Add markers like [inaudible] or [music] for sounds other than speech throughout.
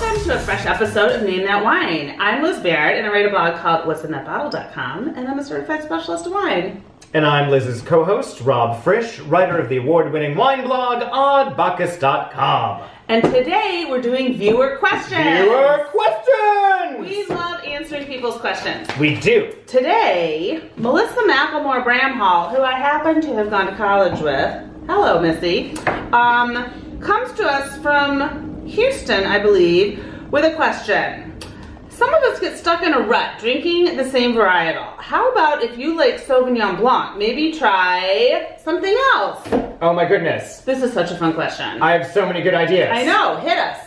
welcome to a fresh episode of Name That Wine. I'm Liz Baird, and I write a blog called What's in That what'sinthatbottle.com, and I'm a certified specialist of wine. And I'm Liz's co-host, Rob Frisch, writer of the award-winning wine blog oddbacchus.com. And today we're doing viewer questions. Viewer questions! We love answering people's questions. We do. Today, Melissa McLemore Bramhall, who I happen to have gone to college with, hello Missy, um, comes to us from Houston, I believe, with a question. Some of us get stuck in a rut drinking the same varietal. How about if you like Sauvignon Blanc, maybe try something else? Oh my goodness. This is such a fun question. I have so many good ideas. I know, hit us.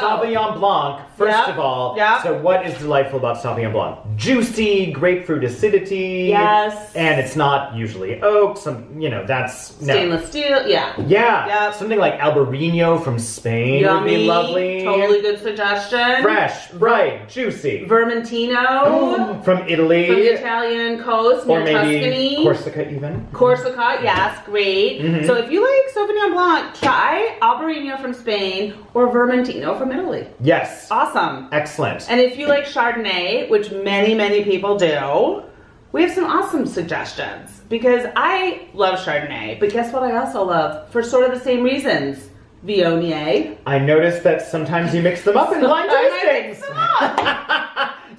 Go. Sauvignon Blanc, first Yep, of all. yep. So what is delightful about Sauvignon Blanc? Juicy, grapefruit acidity. Yes. And it's not usually oak, some, you know, that's, no. Stainless steel, yeah. Yeah. Yep. Something like Albarino from Spain would be lovely. totally good suggestion. Fresh, bright, juicy. Vermentino from Italy. from the Italian coast, or near maybe Tuscany. Corsica even. Corsica, yes, great. Mhm. So if you like Sauvignon Blanc, try Albarino from Spain or Vermentino from Italy. Yes. Awesome. Excellent. And if you like Chardonnay, which many, many people do, we have some awesome suggestions. Because I love Chardonnay, but guess what I also love? For sort of the same reasons. Viognier. I noticed that sometimes you mix them up in blind I mix tastings. [laughs]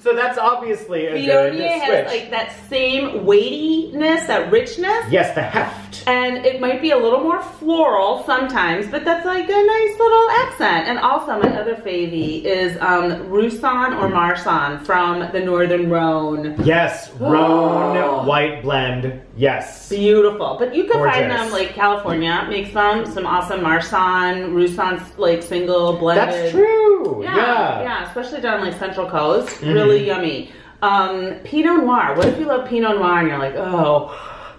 so that's obviously a good Viognier has switch. like that same weightiness, that richness. yes, the heft. And it might be a little more floral sometimes, but that's like a nice little accent. And also my other favy is um, Roussanne or Marsanne from the Northern Rhone. Yes, Oh. [gasps] Rhone white blend. Yes. Beautiful. But you can find them like California makes them some awesome Marsanne, Roussanne like single blended. That's true. Yeah, Yeah. yeah, especially down like Central Coast. Mhm. Really yummy. Um, Pinot Noir. What if you love Pinot Noir and you're like, oh,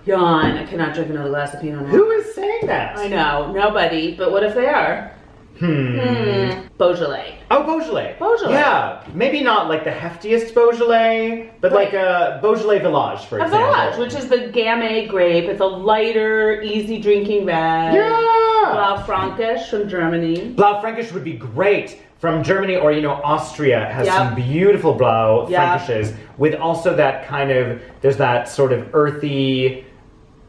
yawn, I cannot drink another glass of Pinot Noir. Who is saying that? I know, nobody. But what if they are? Hmm. Hmm. Beaujolais. Oh, Beaujolais. Beaujolais. Yeah, maybe not like the heftiest Beaujolais, but Right. like a Beaujolais Village, for A example. Village, which is the Gamay grape. It's a lighter, easy drinking red. Yeah. Blaufränkisch from Germany. Blaufränkisch would be great from Germany or you know Austria has Yep. some beautiful Blaufränkisches Yep. with also that kind of there's that sort of earthy,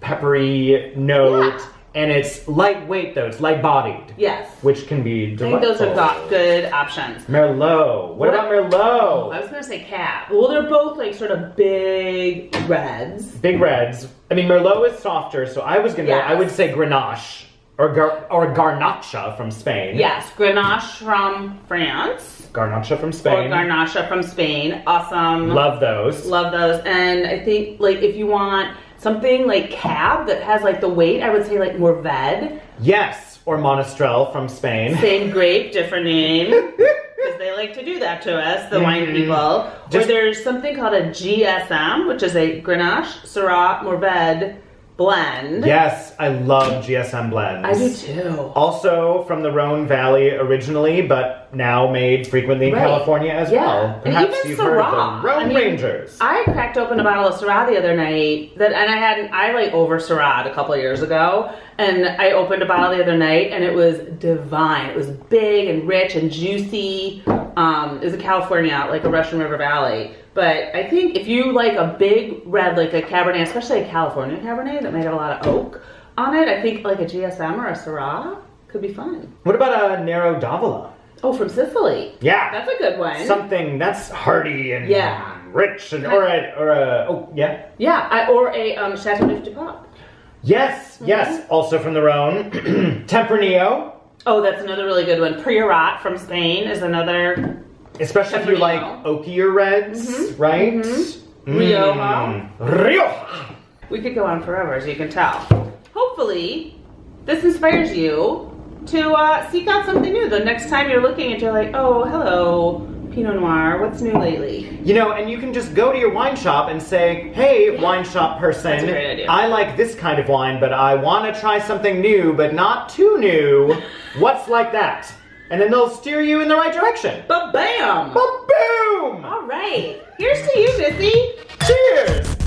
peppery note, Yeah. and it's lightweight though it's light bodied, Yes. which can be I delightful. think those are got good options. Merlot. What, What- about I Merlot? was gonna say cab. Well, they're both like sort of big reds. Big reds. I mean Merlot is softer, so I was gonna Yes. I would say Grenache or Gar- or Garnacha from Spain. Yes, Grenache from France. Garnacha from Spain. Or Garnacha from Spain. Awesome. Love those. Love those. And I think like if you want something like cab that has like the weight, I would say like Mourvèdre. Yes, or Monastrell from Spain. Same [laughs] grape, different name. Because they like to do that to us, the wine Mhm. people. Just- or there's something called a GSM, which is a Grenache, Syrah, Mourvèdre blend. Yes, I love GSM blends. I do too. Also from the Rhone Valley originally, but now made frequently in Right. California as Yeah. well. And even you've heard of Syrah. the Rhone I mean, Rangers. I cracked open a bottle of Syrah the other night that, and I hadn't, I like over Syrah a couple of years ago, and I opened a bottle the other night, and it was divine. It was big and rich and juicy. Um, was a California, like a Russian River Valley. But I think if you like a big red, like a Cabernet, especially a California Cabernet that might have a lot of oak on it, I think like a GSM or a Syrah could be fun. what about a Nero d'Avola? Oh, from Sicily. Yeah. That's a good one. Something that's hearty and Yeah. rich and or a or a oh yeah. yeah, I, or a um, Chateauneuf du Pape. Yes, Mm-hmm. yes, also from the Rhone. [clears throat] Tempranillo, Oh, that's another really good one. Priorat from Spain is another. especially if you like oakier reds, Mhm, right? mhm. Mm. Rioja. Rioja. We could go on forever, as you can tell. Hopefully, this inspires you to uh, seek out something new. The next time you're looking and you're like, oh, hello, Pinot Noir, what's new lately? You know, and you can just go to your wine shop and say, hey, wine shop person, That's a great idea. I like this kind of wine, but I want to try something new, but not too new. [laughs] What's like that? And then they'll steer you in the right direction. But bam! Ba-boom! All right, here's to you, Missy. Cheers!